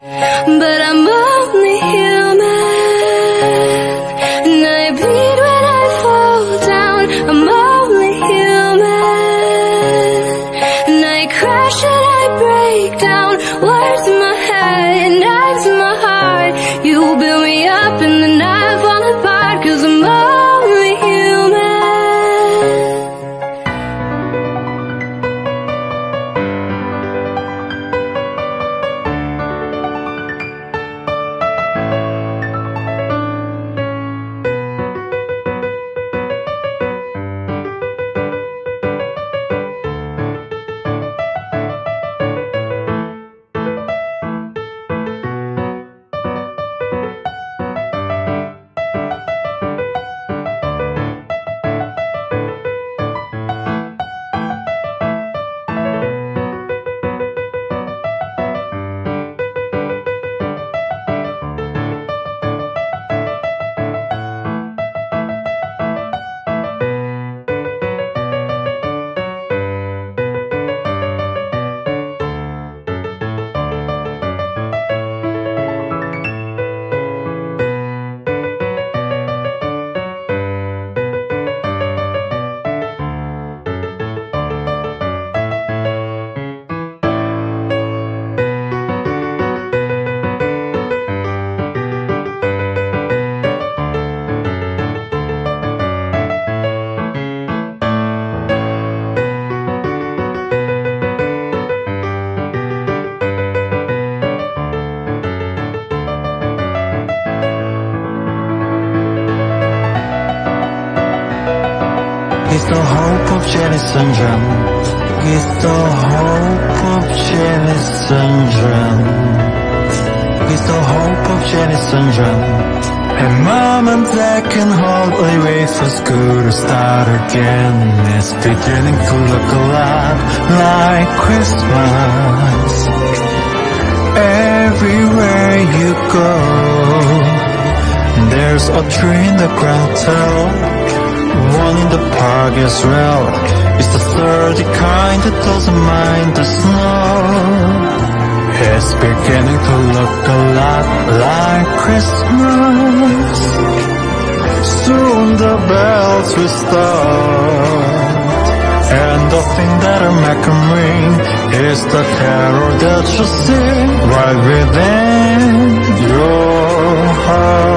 But I'm It's the hope of Jenny syndrome. It's the hope of Jenny syndrome. It's the hope of Jenny syndrome. And mom and dad can hardly wait for school to start again. It's beginning to look a lot like Christmas. Everywhere you go, there's a tree in the ground. One in the park as well. It's the sturdy kind that doesn't mind the snow. It's beginning to look a lot like Christmas. Soon the bells will start. And the thing that'll make 'em ring Is the carol that you sing Right within your heart